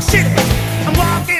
shit, I'm walking.